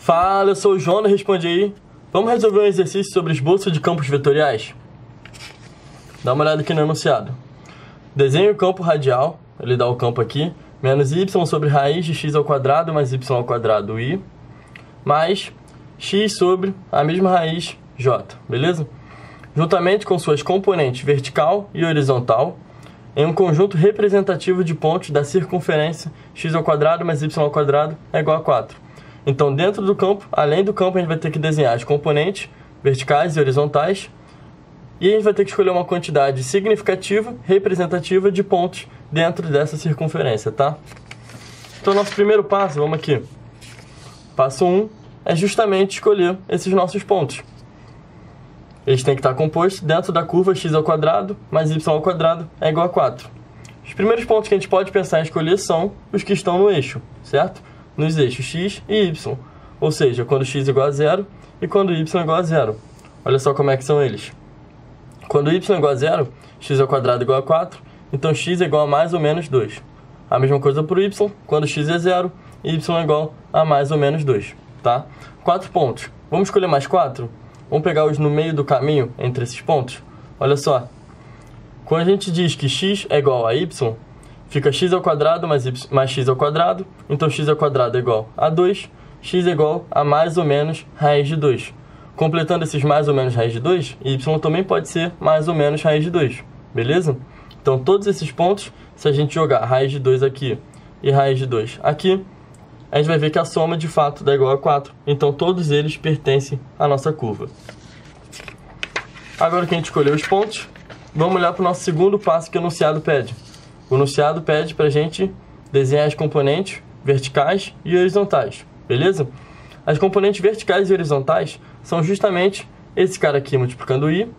Fala, eu sou o João, responde aí. Vamos resolver um exercício sobre esboço de campos vetoriais? Dá uma olhada aqui no enunciado. Desenhe o campo radial, ele dá o campo aqui, menos y sobre raiz de x ao quadrado mais y ao quadrado i, mais x sobre a mesma raiz j, beleza? Juntamente com suas componentes vertical e horizontal, em um conjunto representativo de pontos da circunferência x ao quadrado mais y ao quadrado é igual a 4. Então, dentro do campo, além do campo, a gente vai ter que desenhar as componentes verticais e horizontais, e a gente vai ter que escolher uma quantidade significativa, representativa de pontos dentro dessa circunferência, tá? Então, nosso primeiro passo, vamos aqui. Passo 1 um, é justamente escolher esses nossos pontos. Eles têm que estar compostos dentro da curva x ao quadrado mais y ao quadrado é igual a 4. Os primeiros pontos que a gente pode pensar em escolher são os que estão no eixo, certo? Nos eixos x e y, ou seja, quando x é igual a zero e quando y é igual a zero. Olha só como é que são eles. Quando y é igual a zero, x ao quadrado igual a 4, então x é igual a mais ou menos 2. A mesma coisa para o y, quando x é zero, y é igual a mais ou menos 2, tá? Quatro pontos. Vamos escolher mais quatro? Vamos pegar os no meio do caminho entre esses pontos? Olha só. Quando a gente diz que x é igual a y, fica x ao quadrado mais, y, mais x ao quadrado. Então x ao quadrado é igual a 2. x é igual a mais ou menos raiz de 2. Completando esses mais ou menos raiz de 2, y também pode ser mais ou menos raiz de 2. Beleza? Então todos esses pontos, se a gente jogar raiz de 2 aqui e raiz de 2 aqui, a gente vai ver que a soma de fato dá igual a 4. Então todos eles pertencem à nossa curva. Agora que a gente escolheu os pontos, vamos olhar para o nosso segundo passo que o enunciado pede. O enunciado pede para a gente desenhar as componentes verticais e horizontais, beleza? As componentes verticais e horizontais são justamente esse cara aqui multiplicando i,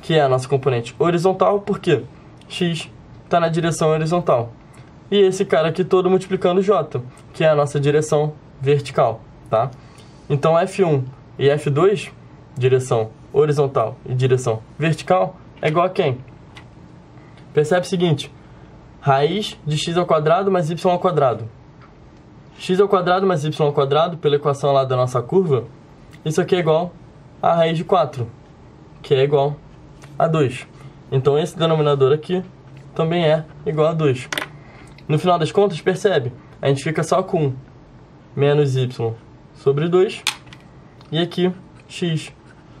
que é a nossa componente horizontal, porque x está na direção horizontal e esse cara aqui todo multiplicando J, que é a nossa direção vertical, tá? Então F1 e F2, direção horizontal e direção vertical, é igual a quem? Percebe o seguinte, raiz de x ao quadrado mais y ao quadrado. x ao quadrado mais y ao quadrado, pela equação lá da nossa curva, isso aqui é igual a raiz de 4, que é igual a 2. Então esse denominador aqui também é igual a 2. No final das contas, percebe? A gente fica só com menos y sobre 2 e aqui x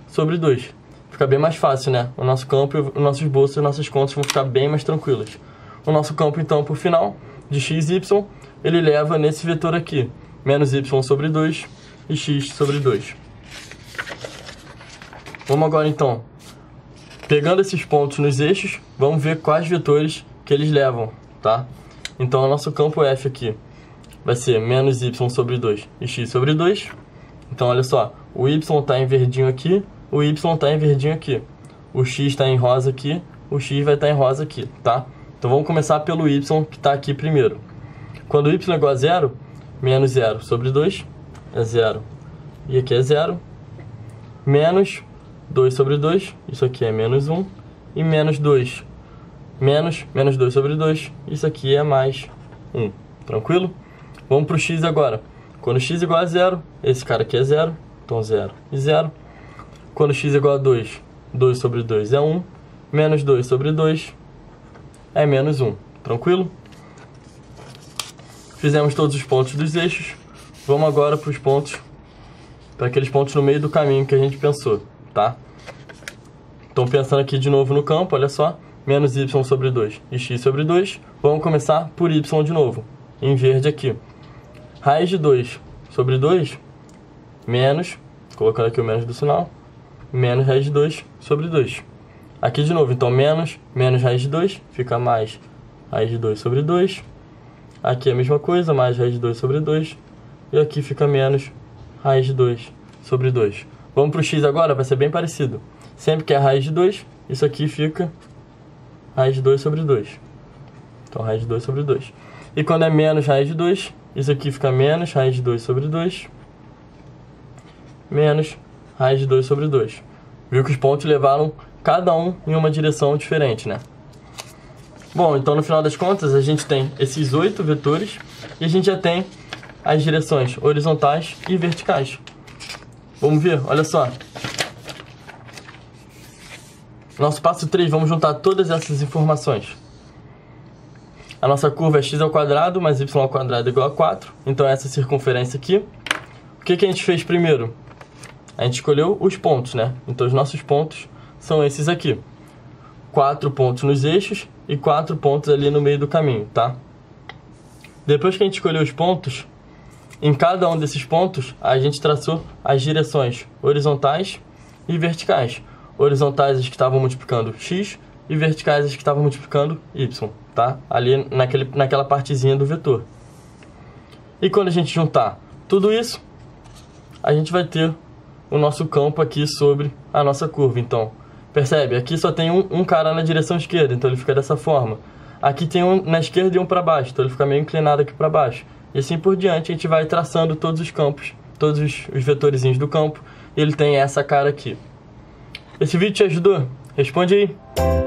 sobre 2. Fica bem mais fácil, né? O nosso campo, o nosso esboço e nossas contas vão ficar bem mais tranquilas. O nosso campo, então, por final, de x, y, ele leva nesse vetor aqui, menos y sobre 2 e x sobre 2. Vamos agora, então, pegando esses pontos nos eixos, vamos ver quais vetores que eles levam, tá? Então, o nosso campo F aqui vai ser menos y sobre 2 e x sobre 2. Então, olha só, o y está em verdinho aqui, o y está em verdinho aqui. O x está em rosa aqui, o x vai estar tá em rosa aqui, tá? Então, vamos começar pelo y que está aqui primeiro. Quando y é igual a zero, menos 0 sobre 2 é zero. E aqui é zero. Menos 2 sobre 2, isso aqui é menos 1. E menos 2 menos, menos 2 sobre 2. Isso aqui é mais 1. Tranquilo? Vamos para o x agora. Quando x é igual a 0, esse cara aqui é 0. Então 0 e 0. Quando x é igual a 2, 2 sobre 2 é 1. Menos 2 sobre 2 é menos 1. Tranquilo? Fizemos todos os pontos dos eixos. Vamos agora para os pontos, para aqueles pontos no meio do caminho que a gente pensou, tá? Então pensando aqui de novo no campo, olha só menos y sobre 2 e x sobre 2. Vamos começar por y de novo, em verde aqui. Raiz de 2 sobre 2, menos, colocando aqui o menos do sinal, menos raiz de 2 sobre 2. Aqui de novo, então menos, menos raiz de 2, fica mais raiz de 2 sobre 2. Aqui é a mesma coisa, mais raiz de 2 sobre 2. E aqui fica menos raiz de 2 sobre 2. Vamos para o x agora, vai ser bem parecido. Sempre que é raiz de 2, isso aqui fica raiz de 2 sobre 2. Então, raiz de 2 sobre 2. E quando é menos raiz de 2, isso aqui fica menos raiz de 2 sobre 2. Menos raiz de 2 sobre 2. Viu que os pontos levaram cada um em uma direção diferente, né? Bom, então no final das contas a gente tem esses oito vetores e a gente já tem as direções horizontais e verticais. Vamos ver, olha só. Nosso passo 3, vamos juntar todas essas informações. A nossa curva é x ao quadrado mais y ao quadrado igual a 4. Então essa circunferência aqui. O que, que a gente fez primeiro? A gente escolheu os pontos, né? Então os nossos pontos são esses aqui. Quatro pontos nos eixos e quatro pontos ali no meio do caminho, tá? Depois que a gente escolheu os pontos, em cada um desses pontos a gente traçou as direções horizontais e verticais. Horizontais as que estavam multiplicando x e verticais as que estavam multiplicando y, tá? Ali naquele, naquela partezinha do vetor. E quando a gente juntar tudo isso, a gente vai ter o nosso campo aqui sobre a nossa curva. Então, percebe? Aqui só tem um, um cara na direção esquerda, então ele fica dessa forma. Aqui tem um na esquerda e um para baixo, então ele fica meio inclinado aqui para baixo. E assim por diante, a gente vai traçando todos os campos, todos os, os do campo, ele tem essa cara aqui. Esse vídeo te ajudou? Responde aí!